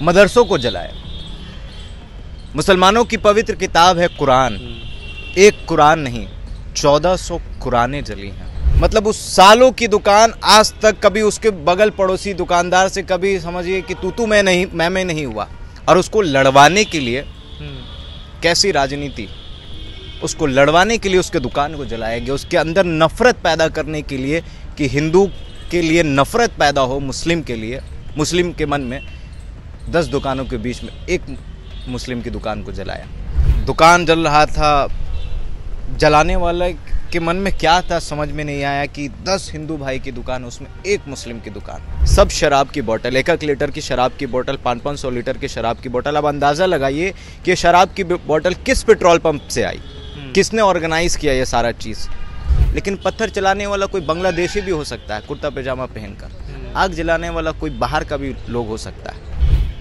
मदरसों को जलाया मुसलमानों की पवित्र किताब है कुरान। एक कुरान नहीं, चौदह सौ कुरानें जली हैं। मतलब उस सालों की दुकान आज तक कभी उसके बगल पड़ोसी दुकानदार से कभी समझिए कि तू तू मैं नहीं, मैं मैं नहीं हुआ। और उसको लड़वाने के लिए कैसी राजनीति? उसको लड़वाने के लिए उसके दुकान को जलाया गया। उसके अंदर नफरत पैदा करने के लिए कि हिंदू के लिए नफरत पैदा हो, मुस्लिम के लिए, मुस्लिम के मन में दस दुकानों के बीच में एक मुस्लिम की दुकान को जलाया। दुकान जल रहा था। जलाने वाला के मन में क्या था समझ में नहीं आया कि दस हिंदू भाई की दुकान उसमें एक मुस्लिम की दुकान। सब शराब की बोतल एक एक लीटर की शराब की बोतल पाँच पाँच सौ लीटर की शराब की बोतल। अब अंदाज़ा लगाइए कि शराब की बोतल किस पेट्रोल पंप से आई? किसने ऑर्गेनाइज किया ये सारा चीज़? लेकिन पत्थर चलाने वाला कोई बांग्लादेशी भी हो सकता है कुर्ता पैजामा पहनकर आग जलाने वाला कोई बाहर का भी लोग हो सकता है।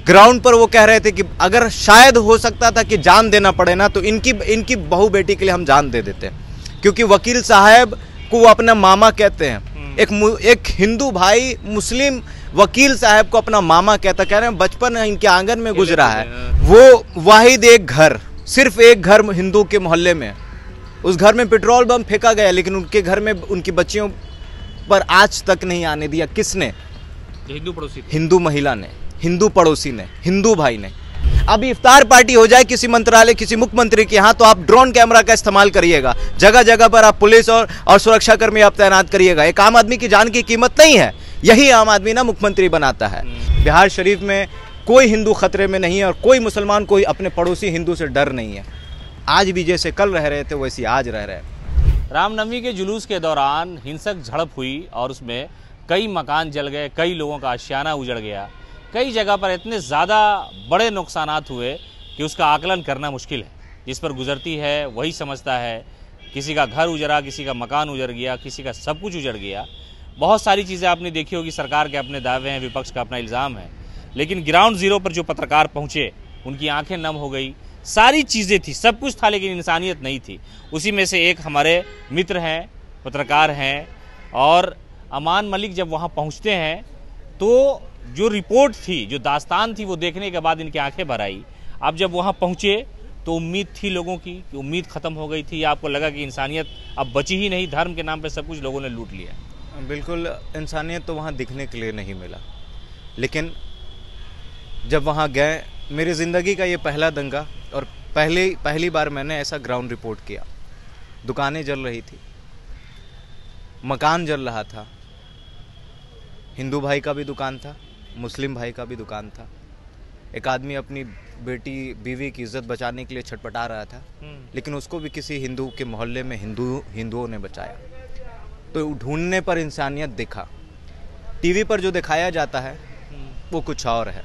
ग्राउंड पर वो कह रहे थे कि अगर शायद हो सकता था कि जान देना पड़े ना तो इनकी इनकी बहू बेटी के लिए हम जान दे देते हैं। क्योंकि वकील साहब को वो अपना मामा कहते हैं। एक एक हिंदू भाई मुस्लिम वकील साहब को अपना मामा कहता कह रहे हैं बचपन इनके आँगन में गुजरा है। वो वाहिद एक घर सिर्फ़ एक घर हिंदू के मोहल्ले में। उस घर में पेट्रोल बम फेंका गया लेकिन उनके घर में उनकी बच्चियों पर आज तक नहीं आने दिया किसने? हिंदू पड़ोसी हिंदू महिला ने। हिंदू पड़ोसी ने, हिंदू भाई ने। अभी इफ्तार पार्टी हो जाए किसी मंत्रालय, किसी मुख्यमंत्री के यहाँ तो आप ड्रोन कैमरा का इस्तेमाल करिएगा। जगह जगह पर आप पुलिस और और सुरक्षा कर्मी आप तैनात करिएगा। एक आम आदमी की जान की कीमत नहीं है। यही आम आदमी ना मुख्यमंत्री बनाता है। बिहार शरीफ में कोई हिंदू खतरे में नहीं है और कोई मुसलमान, कोई अपने पड़ोसी हिंदू से डर नहीं है। आज भी जैसे कल रह रहे थे, वैसे आज रह रहे रामनवमी के जुलूस के दौरान हिंसक झड़प हुई और उसमें कई मकान जल गए, कई लोगों का आशियाना उजड़ गया। कई जगह पर इतने ज़्यादा बड़े नुकसान हुए कि उसका आकलन करना मुश्किल है। जिस पर गुजरती है, वही समझता है, किसी का घर उजरा किसी का मकान उजर गया, किसी का सब कुछ उजड़ गया। बहुत सारी चीज़ें आपने देखी होगी, सरकार के अपने दावे हैं, विपक्ष का अपना इल्ज़ाम है। लेकिन ग्राउंड ज़ीरो पर जो पत्रकार पहुँचे, उनकी आँखें नम हो गई। सारी चीज़ें थी, सब कुछ था, लेकिन इंसानियत नहीं थी। उसी में से एक हमारे मित्र हैं, पत्रकार हैं, और अमान मलिक जब वहाँ पहुँचते हैं तो जो रिपोर्ट थी, जो दास्तान थी, वो देखने के बाद इनकी आँखें भर आई आप जब वहाँ पहुँचे तो उम्मीद थी लोगों की कि उम्मीद ख़त्म हो गई थी या आपको लगा कि इंसानियत अब बची ही नहीं, धर्म के नाम पर सब कुछ लोगों ने लूट लिया बिल्कुल, इंसानियत तो वहाँ दिखने के लिए नहीं मिला। लेकिन जब वहाँ गए, मेरी ज़िंदगी का ये पहला दंगा और पहले, पहली बार मैंने ऐसा ग्राउंड रिपोर्ट किया। दुकानें जल रही थी, मकान जल रहा था, हिंदू भाई का भी दुकान था मुस्लिम भाई का भी दुकान था। एक आदमी अपनी बेटी बीवी की इज़्ज़त बचाने के लिए छटपटा रहा था लेकिन उसको भी किसी हिंदू के मोहल्ले में हिंदू हिंदुओं ने बचाया। तो ढूँढने पर इंसानियत दिखा। टीवी पर जो दिखाया जाता है वो कुछ और है।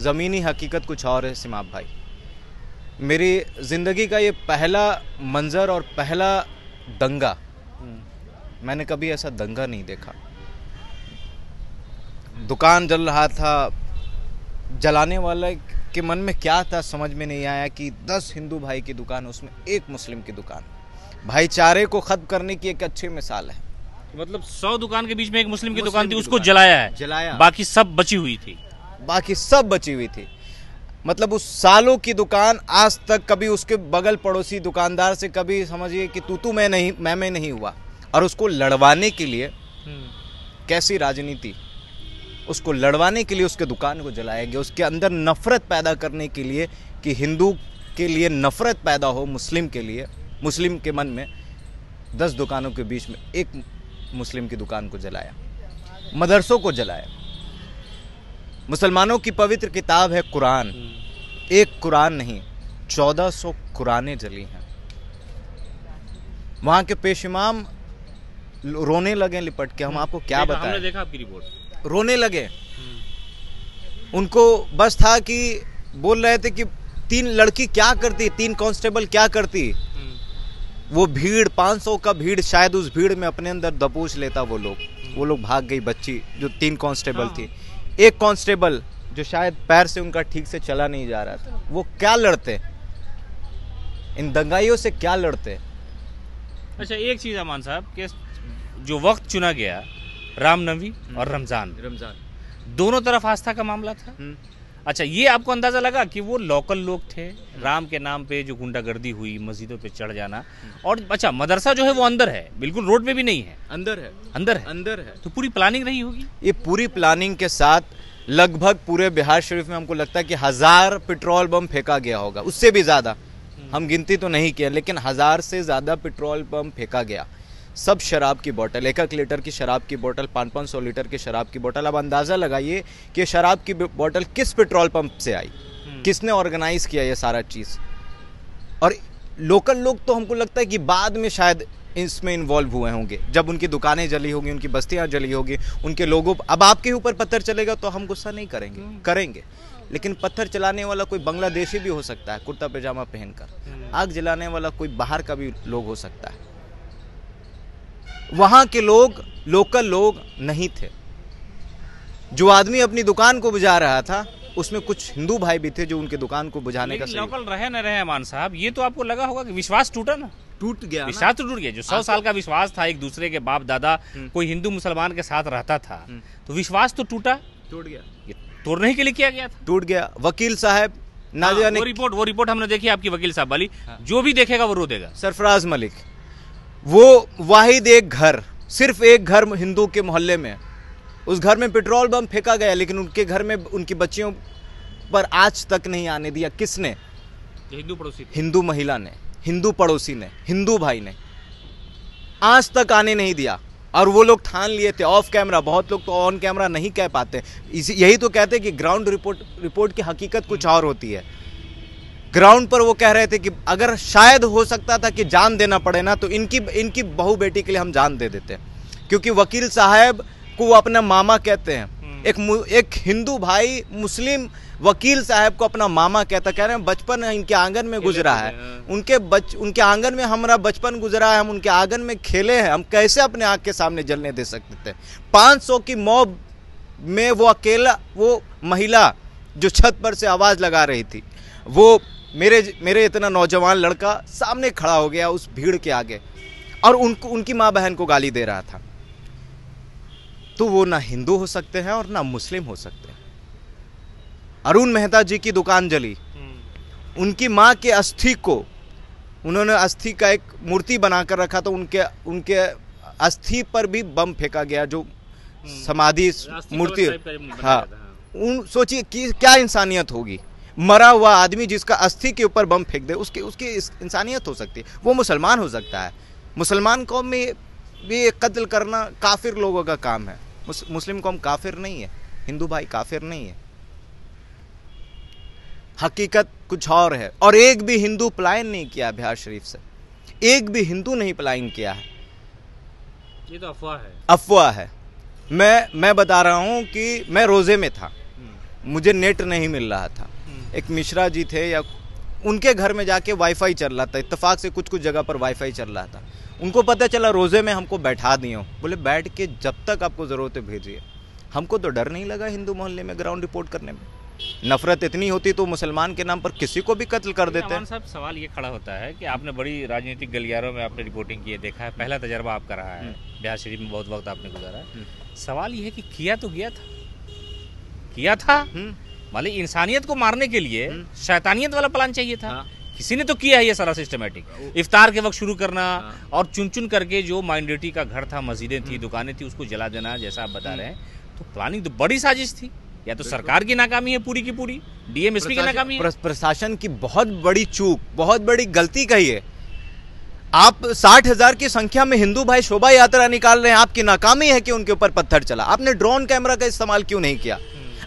ज़मीनी हकीकत कुछ और है सिमाब भाई। मेरी ज़िंदगी का ये पहला मंज़र और पहला दंगा मैंने कभी ऐसा दंगा नहीं देखा। दुकान जल रहा था जलाने वाला के मन में क्या था समझ में नहीं आया कि दस हिंदू भाई की दुकान उसमें एक मुस्लिम की दुकान। भाईचारे को खत्म करने की एक अच्छी मिसाल है। मतलब सौ दुकान के बीच में एक मुस्लिम की दुकान थी उसको जलाया है। जलाया। बाकी सब बची हुई थी। बाकी सब बची हुई थी। मतलब उस सालों की दुकान आज तक कभी उसके बगल पड़ोसी दुकानदार से कभी समझिए कि तू तू मैं नहीं मैं मैं नहीं हुआ। और उसको लड़वाने के लिए कैसी राजनीति उसको लड़वाने के लिए उसके दुकान को जलाया गया। उसके अंदर नफरत पैदा करने के लिए कि हिंदू के लिए नफरत पैदा हो मुस्लिम के लिए मुस्लिम के मन में दस दुकानों के बीच में एक मुस्लिम की दुकान को जलाया मदरसों को जलाया। मुसलमानों की पवित्र किताब है कुरान। एक कुरान नहीं चौदह सौ कुरानें जली हैं। वहाँ के पेश इमाम रोने लगे लिपट के। हम आपको क्या बताएँ हमने देखा आपकी रिपोर्ट। रोने लगे। उनको बस था कि बोल रहे थे कि तीन लड़की क्या करती तीन कांस्टेबल क्या करती? वो भीड़ 500 का भीड़ शायद उस भीड़ में अपने अंदर दबोच लेता वो लोग। वो लोग भाग गई बच्ची जो तीन कांस्टेबल थी। एक कांस्टेबल जो शायद पैर से उनका ठीक से चला नहीं जा रहा था वो क्या लड़ते? इन दंगाइयों से क्या लड़ते? अच्छा एक चीज़ अमान साहब कि जो वक्त चुना गया रामनवमी और रमज़ान। रमज़ान। दोनों तरफ़ आस्था का मामला था। अच्छा ये आपको अंदाज़ा लगा कि वो लोकल लोग थे राम के नाम पे जो गुंडागर्दी हुई मस्जिदों पे चढ़ जाना। और अच्छा मदरसा जो है वो अंदर है बिल्कुल रोड पे भी नहीं है। अंदर है। अंदर है? अंदर है। तो पूरी प्लानिंग रही होगी? ये पूरी प्लानिंग के साथ लगभग पूरे बिहार शरीफ में हमको लगता है कि हज़ार पेट्रोल बम फेंका गया होगा। उससे भी ज़्यादा। हम गिनती तो नहीं किया लेकिन हज़ार से ज़्यादा पेट्रोल बम फेंका गया। सब शराब की बोतल एक एक लीटर की शराब की बोतल पाँच पाँच सौ लीटर की शराब की बोतल। अब अंदाज़ा लगाइए कि शराब की बोतल किस पेट्रोल पंप से आई? किसने ऑर्गेनाइज किया ये सारा चीज़? और लोकल लोग तो हमको लगता है कि बाद में शायद इसमें इन्वॉल्व हुए होंगे। जब उनकी दुकानें जली होगी उनकी बस्तियाँ जली होगी उनके लोगों अब आपके ऊपर पत्थर चलेगा तो हम गुस्सा नहीं करेंगे। करेंगे। लेकिन पत्थर चलाने वाला कोई बांग्लादेशी भी हो सकता है कुर्ता पैजामा पहनकर आग जलाने वाला कोई बाहर का भी लोग हो सकता है। वहाँ के लोग लोकल लोग नहीं थे। जो आदमी अपनी दुकान को बुझा रहा था उसमें कुछ हिंदू भाई भी थे जो उनके दुकान को बुझाने का लोकल रहे न रहे अमान साहब ये तो आपको लगा होगा कि विश्वास टूटा ना। टूट गया विश्वास तो टूट गया। जो सौ साल का विश्वास था एक दूसरे के बाप दादा कोई हिंदू मुसलमान के साथ रहता था तो विश्वास तो टूटा। टूट गया। तोड़ने के लिए किया गया था। टूट गया। वकील साहब ना हाँ, जाने वो रिपोर्ट वो रिपोर्ट हमने देखी आपकी वकील साहब वाली। जो भी देखेगा वो रो देगा। सरफराज मलिक। वो वाहिद एक घर सिर्फ़ एक घर हिंदू के मोहल्ले में उस घर में पेट्रोल बम फेंका गया लेकिन उनके घर में उनकी बच्चियों पर आज तक नहीं आने दिया। किसने? हिंदू पड़ोसी हिंदू महिला ने हिंदू पड़ोसी ने हिंदू भाई ने। आज तक आने नहीं दिया। और वो लोग ठान लिए थे ऑफ़ कैमरा बहुत लोग तो ऑन कैमरा नहीं कह पाते। इसी यही तो कहते हैं कि ग्राउंड रिपोर्ट रिपोर्ट की हकीकत कुछ और होती है। ग्राउंड पर वो कह रहे थे कि अगर शायद हो सकता था कि जान देना पड़े ना तो इनकी इनकी बहू बेटी के लिए हम जान दे देते क्योंकि वकील साहब को वो अपना मामा कहते हैं। एक एक हिंदू भाई मुस्लिम वकील साहब को अपना मामा कहता कह रहे हैं बचपन इनके आँगन में गुजरा है। उनके बच उनके आँगन में हमारा बचपन गुजरा है हम उनके आँगन में खेले हैं हम कैसे अपने आँख के सामने जलने दे सकते थे? 500 की मॉब में वो अकेला वो महिला जो छत पर से आवाज़ लगा रही थी वो मेरे मेरे इतना नौजवान लड़का सामने खड़ा हो गया उस भीड़ के आगे और उनको उनकी माँ बहन को गाली दे रहा था। तो वो ना हिंदू हो सकते हैं और ना मुस्लिम हो सकते हैं। अरुण मेहता जी की दुकान जली। उनकी माँ के अस्थि को उन्होंने अस्थि का एक मूर्ति बनाकर रखा तो उनके उनके अस्थि पर भी बम फेंका गया जो समाधि मूर्ति हाँ हाँ। उन सोचिए कि क्या इंसानियत होगी? मरा हुआ आदमी जिसका अस्थि के ऊपर बम फेंक दे उसकी उसकी इंसानियत हो सकती है। वो मुसलमान हो सकता है। मुसलमान कौम में भी कत्ल करना काफिर लोगों का काम है। मुस, मुस्लिम कौम काफिर नहीं है। हिंदू भाई काफिर नहीं है। हकीकत कुछ और है। और एक भी हिंदू पलायन नहीं किया बिहार शरीफ से। एक भी हिंदू नहीं पलायन किया है। ये तो अफवाह है। अफवाह है। मैं मैं बता रहा हूँ कि मैं रोज़े में था। मुझे नेट नहीं मिल रहा था। एक मिश्रा जी थे या उनके घर में जाके वाईफाई चल रहा था इत्तेफाक से कुछ कुछ जगह पर वाईफाई चल रहा था। उनको पता चला रोज़े में हमको बैठा दिए बोले बैठ के जब तक आपको ज़रूरत है भेजिए। हमको तो डर नहीं लगा हिंदू मोहल्ले में ग्राउंड रिपोर्ट करने में। नफरत इतनी होती तो मुसलमान के नाम पर किसी को भी कत्ल कर देते। हैं साहब सवाल ये खड़ा होता है कि आपने बड़ी राजनीतिक गलियारों में आपने रिपोर्टिंग की है देखा है पहला तजर्बा आपका रहा है। बिहार शरीफ में बहुत वक्त आपने गुजारा है। सवाल ये है कि किया तो किया था? किया था? हम्म, माले इंसानियत को मारने के लिए शैतानियत वाला प्लान चाहिए था। हाँ। किसी ने तो किया है ये सारा सिस्टमेटिक इफ्तार के वक्त शुरू करना और चुन चुन करके जो माइनॉरिटी का घर था मस्जिदें थी दुकानें थी उसको जला देना जैसा आप बता रहे हैं। तो प्लानिंग तो बड़ी साजिश थी। या तो सरकार की नाकामी है पूरी की पूरी डीएमएसपी की नाकामी है। प्रशासन की बहुत बड़ी चूक बहुत बड़ी गलती कही है। आप साठ हज़ार की संख्या में हिंदू भाई शोभा यात्रा निकाल रहे हैं आपकी नाकामी है कि उनके ऊपर पत्थर चला। आपने ड्रोन कैमरा का इस्तेमाल क्यों नहीं किया?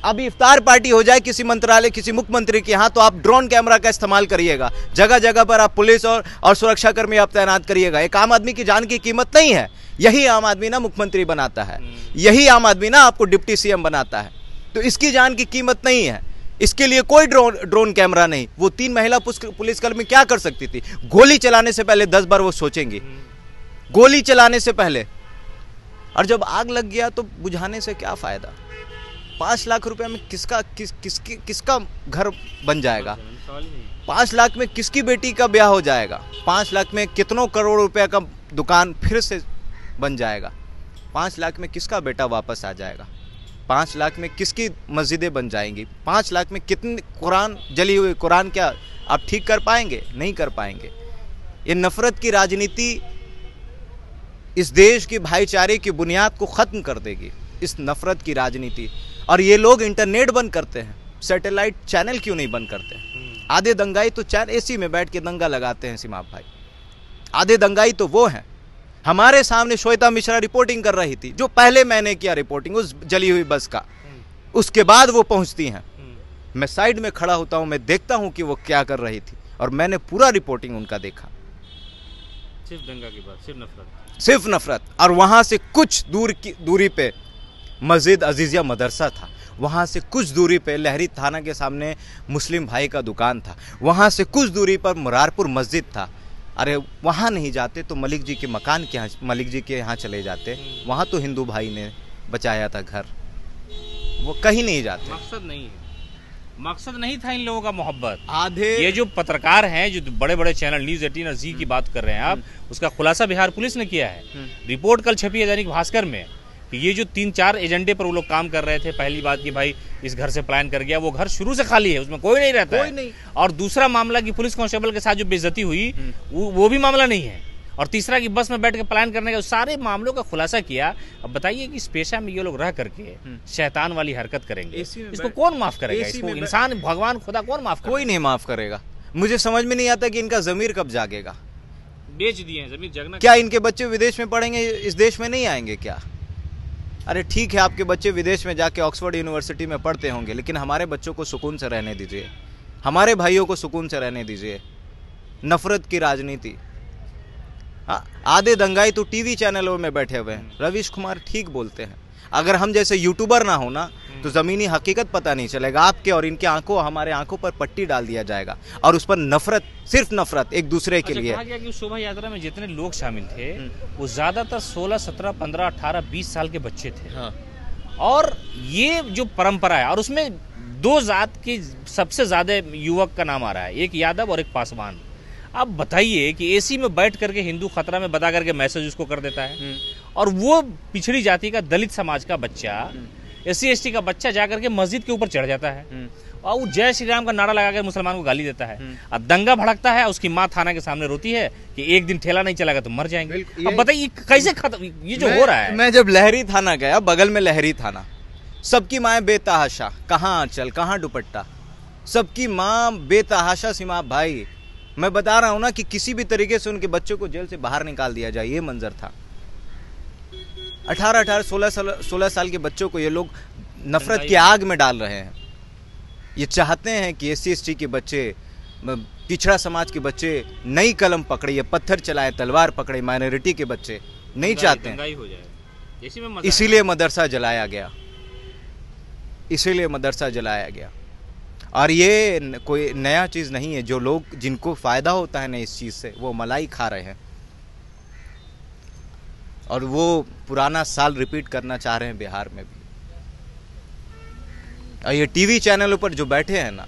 अभी इफ्तार पार्टी हो जाए किसी मंत्रालय किसी मुख्यमंत्री के यहाँ तो आप ड्रोन कैमरा का इस्तेमाल करिएगा। जगह जगह पर आप पुलिस और और सुरक्षा कर्मी आप तैनात करिएगा। एक आम आदमी की जान की कीमत नहीं है। यही आम आदमी ना मुख्यमंत्री बनाता है। यही आम आदमी ना आपको डिप्टी सीएम बनाता है। तो इसकी जान की कीमत नहीं है। इसके लिए कोई ड्रोन ड्रोन कैमरा नहीं। वो तीन महिला पुलिसकर्मी क्या कर सकती थी? गोली चलाने से पहले दस बार वो सोचेंगी। गोली चलाने से पहले। और जब आग लग गया तो बुझाने से क्या फ़ायदा? पाँच लाख रुपए में किसका किस किसकी किसका घर बन जाएगा? पाँच लाख में किसकी बेटी का ब्याह हो जाएगा? पाँच लाख में कितनों करोड़ रुपए का दुकान फिर से बन जाएगा? पाँच लाख में किसका बेटा वापस आ जाएगा? पाँच लाख में किसकी मस्जिदें बन जाएँगी? पाँच लाख में कितनी कुरान जली हुई कुरान क्या आप ठीक कर पाएँगे? नहीं कर पाएँगे। ये नफरत की राजनीति इस देश की भाईचारे की बुनियाद को ख़त्म कर देगी। इस नफरत की राजनीति और ये लोग इंटरनेट बंद करते हैं। सैटेलाइट चैनल क्यों नहीं बंद करते? आधे दंगाई तो चैन एसी में बैठ के दंगा लगाते हैं सिमाप भाई। आधे दंगाई तो वो हैं। हमारे सामने श्वेता मिश्रा रिपोर्टिंग कर रही थी जो पहले मैंने किया रिपोर्टिंग उस जली हुई बस का। उसके बाद वो पहुँचती हैं। मैं साइड में खड़ा होता हूँ मैं देखता हूँ कि वो क्या कर रही थी और मैंने पूरा रिपोर्टिंग उनका देखा। सिर्फ़ दंगा की बात सिर्फ़ नफरत। सिर्फ़ नफरत और वहाँ से कुछ दूर की दूरी पे मस्जिद अजीजिया मदरसा था। वहाँ से कुछ दूरी पर लहरी थाना के सामने मुस्लिम भाई का दुकान था। वहाँ से कुछ दूरी पर मुरारपुर मस्जिद था। अरे वहाँ नहीं जाते तो मलिक जी के मकान के यहाँ मलिक जी के यहाँ चले जाते। वहाँ तो हिंदू भाई ने बचाया था घर। वो कहीं नहीं जाते। मकसद नहीं है। मकसद नहीं था इन लोगों का मोहब्बत। आधे ये जो पत्रकार हैं जो बड़े बड़े चैनल न्यूज़ एटीन और जी की बात कर रहे हैं आप उसका खुलासा बिहार पुलिस ने किया है। रिपोर्ट कल छपी है दैनिक भास्कर में। ये जो तीन चार एजेंडे पर वो लोग काम कर रहे थे पहली बात कि भाई इस घर से प्लान कर गया वो घर शुरू से खाली है उसमें कोई नहीं रहता कोई है। नहीं। और दूसरा मामला कि पुलिस कांस्टेबल के साथ जो बेजती हुई वो, वो भी मामला नहीं है। और तीसरा कि बस में बैठ के प्लान करने का सारे मामलों का खुलासा किया अब बताइए कि इस पेशा में ये लोग रह करके शैतान वाली हरकत करेंगे। इसको कौन माफ़ करेगा? इसको इंसान भगवान खुदा कौन माफ़ कोई नहीं माफ़ करेगा। मुझे समझ में नहीं आता कि इनका जमीर कब जागेगा। बेच दिए हैं ज़मीन जगना क्या इनके बच्चे विदेश में पढ़ेंगे? इस देश में नहीं आएँगे क्या? अरे ठीक है, आपके बच्चे विदेश में जाके ऑक्सफोर्ड यूनिवर्सिटी में पढ़ते होंगे, लेकिन हमारे बच्चों को सुकून से रहने दीजिए। हमारे भाइयों को सुकून से रहने दीजिए। नफरत की राजनीति। आधे दंगाई तो टीवी चैनलों में बैठे हुए हैं। रवीश कुमार ठीक बोलते हैं। अगर हम जैसे यूट्यूबर ना हो ना तो ज़मीनी हकीकत पता नहीं चलेगा। आपके और इनके आँखों हमारे आँखों पर पट्टी डाल दिया जाएगा। और उस पर नफरत सिर्फ़ नफरत एक दूसरे के अच्छा, लिए। कहा गया कि शोभा यात्रा में जितने लोग शामिल थे वो ज़्यादातर 16, 17, 15, 18, 20 साल के बच्चे थे। हाँ। और ये जो परंपरा है और उसमें दो जात की सबसे ज़्यादा युवक का नाम आ रहा है एक यादव और एक पासवान। आप बताइए कि एसी में बैठ करके हिंदू खतरा में बता करके मैसेज उसको कर देता है। और वो पिछड़ी जाति का दलित समाज का बच्चा एस सी का बच्चा जाकर के मस्जिद के ऊपर चढ़ जाता है। और वो जय श्री राम का नारा लगाकर मुसलमान को गाली देता है। अब दंगा भड़कता है उसकी माँ थाना के सामने रोती है कि एक दिन ठेला नहीं चलेगा तो मर जाएँगे। अब बताइए कैसे खत्म ये जो हो रहा है? मैं जब लहरी थाना गया बगल में लहरी थाना सबकी माए बेतहाशा कहाँ आंचल कहाँ दुपट्टा? सबकी माँ बेतहाशा सीमा भाई मैं बता रहा हूँ ना कि किसी भी तरीके से उनके बच्चों को जेल से बाहर निकाल दिया जाए ये मंजर था। अठारह अठारह सोलह साल सोलह साल के बच्चों को ये लोग नफरत की आग में डाल रहे हैं। ये चाहते हैं कि एस सी के बच्चे पिछड़ा समाज के बच्चे नई कलम पकड़े या पत्थर चलाए तलवार पकड़े माइनॉरिटी के बच्चे नहीं चाहते हैं। इसीलिए मदरसा जलाया गया। इसीलिए मदरसा जलाया गया। और ये कोई नया चीज़ नहीं है। जो लोग जिनको फ़ायदा होता है ना इस चीज़ से वो मलाई खा रहे हैं। और वो पुराना साल रिपीट करना चाह रहे हैं बिहार में भी। और ये टीवी चैनलों पर जो बैठे हैं ना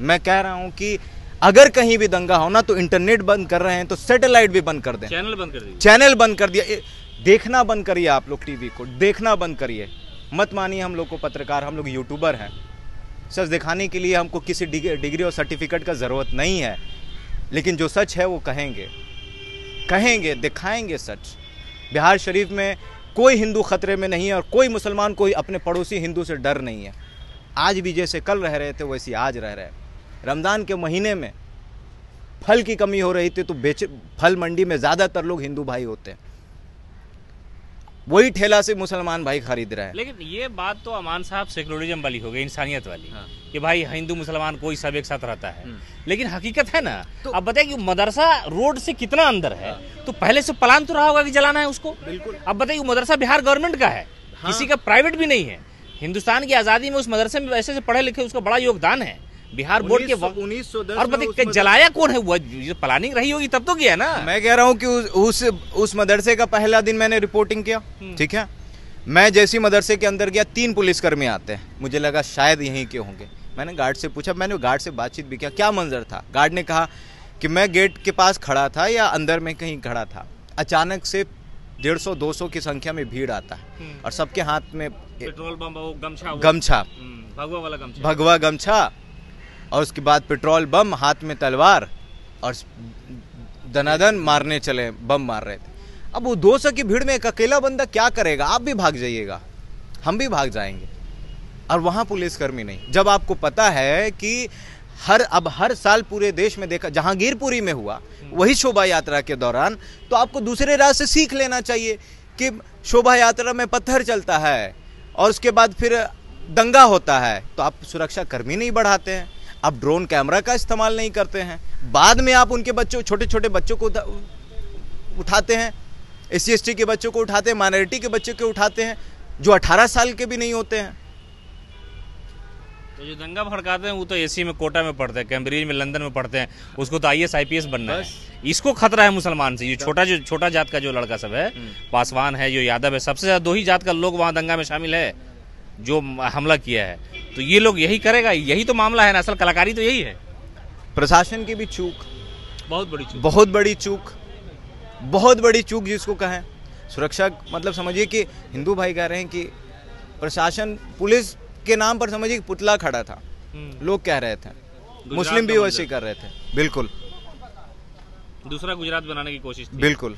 मैं कह रहा हूँ कि अगर कहीं भी दंगा हो ना तो इंटरनेट बंद कर रहे हैं तो सैटेलाइट भी बंद कर दें। चैनल बंद कर दीजिए। चैनल बंद कर दिया। देखना बंद करिए आप लोग टीवी को देखना बंद करिए। मत मानिए हम लोग को पत्रकार हम लोग यूट्यूबर हैं। सच दिखाने के लिए हमको किसी डिग्री और सर्टिफिकेट का ज़रूरत नहीं है। लेकिन जो सच है वो कहेंगे। कहेंगे दिखाएँगे सच। बिहार शरीफ में कोई हिंदू खतरे में नहीं है और कोई मुसलमान कोई अपने पड़ोसी हिंदू से डर नहीं है। आज भी जैसे कल रह रहे थे, वैसे आज रह रहे हैं। रमज़ान के महीने में फल की कमी हो रही थी तो बेच, फल मंडी में ज़्यादातर लोग हिंदू भाई होते हैं। वही ठेला से मुसलमान भाई खरीद रहे हैं लेकिन ये बात तो अमान साहब सेकुलरिज्म वाली हो गई इंसानियत वाली हाँ। कि भाई हिंदू मुसलमान कोई सब एक साथ रहता है हम्म। लेकिन हकीकत है ना तो- अब बताइए कि मदरसा रोड से कितना अंदर है हाँ। तो पहले से प्लान तो रहा होगा कि जलाना है उसको बिल्कुल। अब बताइए मदरसा बिहार गवर्नमेंट का है हाँ। किसी का प्राइवेट भी नहीं है हिंदुस्तान की आज़ादी में उस मदरसे में ऐसे से पढ़े लिखे उसका बड़ा योगदान है बिहार बोर्ड के वक्त- उन्नीस सौ और बताइए जलाया कौन है? वो जो प्लानिंग रही होगी तब तो किया ना? मैं कह रहा हूँ कि उस उस, मदरसे का पहला दिन मैंने रिपोर्टिंग किया ठीक है? मैं जैसी मदरसे के अंदर गया तीन पुलिसकर्मी आते हैं। मुझे लगा शायद यहीं के होंगे। मैंने गार्ड से पूछा मैंने गार्ड से बातचीत भी किया। क्या मंजर था? गार्ड ने कहा कि मैं गेट के पास खड़ा था या अंदर में कहीं खड़ा था। अचानक से डेढ़ सौ दो सौ की संख्या में भीड़ आता है। हम्म। और सबके हाथ में पेट्रोल वो गमछा गमछा। हम्म, भगवा वाला गमछा। भगवा गमछा। और उसके बाद पेट्रोल बम हाथ में तलवार और दनादन मारने चले बम मार रहे थे। अब वो दो सौ की भीड़ में एक अकेला बंदा क्या करेगा? आप भी भाग जाइएगा। हम भी भाग जाएँगे। और वहाँ पुलिसकर्मी नहीं। जब आपको पता है कि हर अब हर साल पूरे देश में देखा जहांगीरपुरी में हुआ वही शोभा यात्रा के दौरान तो आपको दूसरे राज्य से सीख लेना चाहिए कि शोभा यात्रा में पत्थर चलता है और उसके बाद फिर दंगा होता है तो आप सुरक्षा कर्मी नहीं बढ़ाते हैं। आप ड्रोन कैमरा का इस्तेमाल नहीं करते हैं। बाद में आप उनके बच्चों छोटे छोटे बच्चों को उठाते हैं। एस सी के बच्चों को उठाते हैं माइनॉरिटी के बच्चों को उठाते हैं जो 18 साल के भी नहीं होते हैं। तो जो दंगा भड़काते हैं वो तो एसी में कोटा में पढ़ते हैं कैम्ब्रिज में लंदन में पढ़ते हैं। उसको तो आईएएस आईपीएस बनना है। इसको खतरा है मुसलमान से। ये छोटा जो छोटा जात का जो लड़का सब है पासवान है जो यादव है सबसे ज़्यादा दो ही जात का लोग वहाँ दंगा में शामिल है। जो हमला किया है। तो ये लोग यही करेगा? यही तो मामला है ना? असल कलाकारी तो यही है। प्रशासन की भी चूक। बहुत बड़ी चीज़ बहुत बड़ी चूक। बहुत बड़ी चूक जिसको कहें। सुरक्षा मतलब समझिए कि हिंदू भाई कह रहे हैं कि प्रशासन पुलिस के नाम पर समझिए पुतला खड़ा था। लोग कह रहे थे। मुस्लिम भी वैसे कर रहे थे। बिल्कुल। दूसरा गुजरात बनाने की कोशिश थी। बिल्कुल।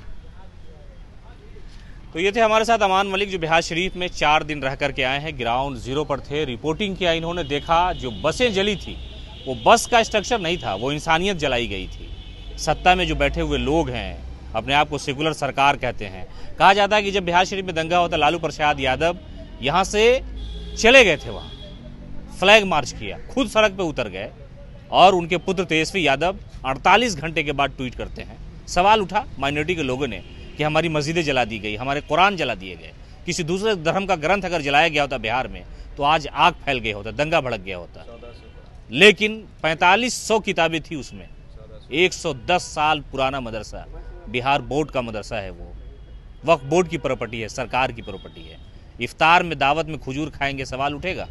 तो ये थे हमारे साथ अमान मलिक जो बिहार शरीफ में चार दिन रह करके आए हैं। ग्राउंड ज़ीरो पर थे, रिपोर्टिंग किया, इन्होंने देखा, जो बसें जली थी, वो बस का स्ट्रक्चर नहीं था, वो इंसानियत जलाई गई थी। सत्ता में जो बैठे हुए लोग हैं, अपने आप को सेकुलर सरकार कहते हैं। कहा जाता है कि जब बिहार शरीफ में दंगा होता, लालू प्रसाद यादव यहाँ से चले गए थे वहाँ। फ्लैग मार्च किया, खुद सड़क पर उतर गए और उनके पुत्र तेजस्वी यादव 48 घंटे के बाद ट्वीट करते हैं। सवाल उठा, माइनॉरिटी के लोगों ने कि हमारी मस्जिदें जला दी गई, हमारे कुरान जला दिए गए। किसी दूसरे धर्म का ग्रंथ अगर जलाया गया होता बिहार में तो आज आग फैल गया होता, दंगा भड़क गया होता। लेकिन 4500 किताबें थी उसमें। 110 साल पुराना मदरसा, बिहार बोर्ड का मदरसा है वो। वक्फ बोर्ड की प्रॉपर्टी है, सरकार की प्रॉपर्टी है। इफ्तार में दावत में खजूर खाएँगे, सवाल उठेगा।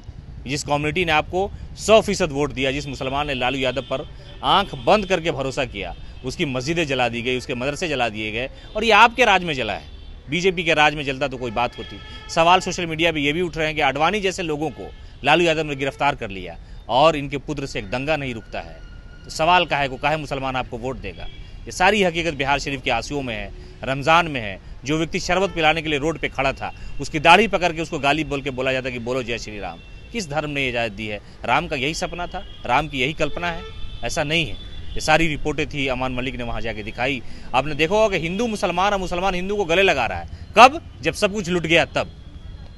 जिस कम्युनिटी ने आपको 100 फ़ीसद वोट दिया, जिस मुसलमान ने लालू यादव पर आँख बंद करके भरोसा किया उसकी मस्जिदें जला दी गई, उसके मदरसे जला दिए गए और ये आपके राज में जला है। बीजेपी के राज में जलता तो कोई बात होती। सवाल सोशल मीडिया पर ये भी उठ रहे हैं कि अडवाणी जैसे लोगों को लालू यादव ने गिरफ़्तार कर लिया और इनके पुत्र से एक दंगा नहीं रुकता है। तो सवाल काहे को काहे मुसलमान आपको वोट देगा। ये सारी हकीकत बिहार शरीफ के आंसुओं में है, रमज़ान में है। जो व्यक्ति शरबत पिलाने के लिए रोड पे खड़ा था, उसकी दाढ़ी पकड़ के उसको गाली बोल के बोला जाता कि बोलो जय श्री राम। किस धर्म ने इजाज़त दी है? राम का यही सपना था, राम की यही कल्पना है। ऐसा नहीं है। ये सारी रिपोर्टें थी, अमान मलिक ने वहाँ जाके दिखाई। आपने देखा होगा कि हिंदू मुसलमान और मुसलमान हिंदू को गले लगा रहा है। कब? जब सब कुछ लुट गया, तब।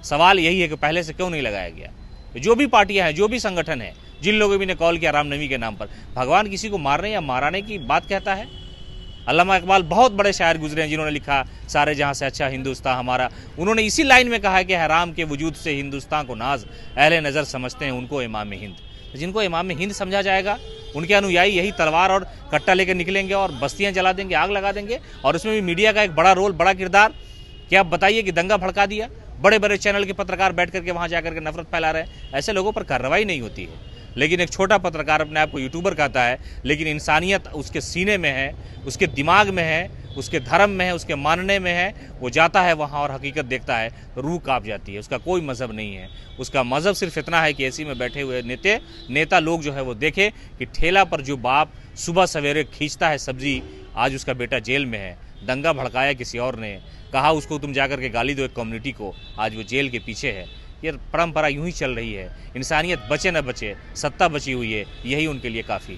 सवाल यही है कि पहले से क्यों नहीं लगाया गया? जो भी पार्टियाँ हैं, जो भी संगठन है, जिन लोगों भी ने कॉल किया रामनवमी के नाम पर, भगवान किसी को मारने या माराने की बात कहता है? अल्लामा इकबाल बहुत बड़े शायर गुजरे हैं, जिन्होंने लिखा, सारे जहाँ से अच्छा हिंदुस्तान हमारा। उन्होंने इसी लाइन में कहा है कि हराम के वजूद से हिंदुस्तान को नाज। अहले नज़र समझते हैं उनको इमाम हिंद। जिनको इमाम हिंद समझा जाएगा, उनके अनुयायी यही तलवार और कट्टा लेकर निकलेंगे और बस्तियाँ जला देंगे, आग लगा देंगे। और उसमें भी मीडिया का एक बड़ा रोल, बड़ा किरदार। कि आप बताइए कि दंगा भड़का दिया? बड़े बड़े चैनल के पत्रकार बैठ करके वहाँ जाकर के नफरत फैला रहे हैं। ऐसे लोगों पर कार्रवाई नहीं होती है। लेकिन एक छोटा पत्रकार अपने आप को यूट्यूबर कहता है, लेकिन इंसानियत उसके सीने में है, उसके दिमाग में है उसके धर्म में है, उसके मानने में है, वो जाता है वहाँ और हकीकत देखता है, रूह काँप जाती है, उसका कोई मज़हब नहीं है। उसका मज़हब सिर्फ़ इतना है कि एसी में बैठे हुए नेते, नेता लोग जो है वो देखे कि ठेला पर जो बाप सुबह सवेरे खींचता है सब्ज़ी, आज उसका बेटा जेल में है, दंगा भड़काया किसी और ने, कहा उसको तुम जाकर के गाली दो एक कम्युनिटी को, आज वो जेल के पीछे है। ये परंपरा यूँ ही चल रही है, इंसानियत बचे न बचे, सत्ता बची हुई है, यही उनके लिए काफ़ी है।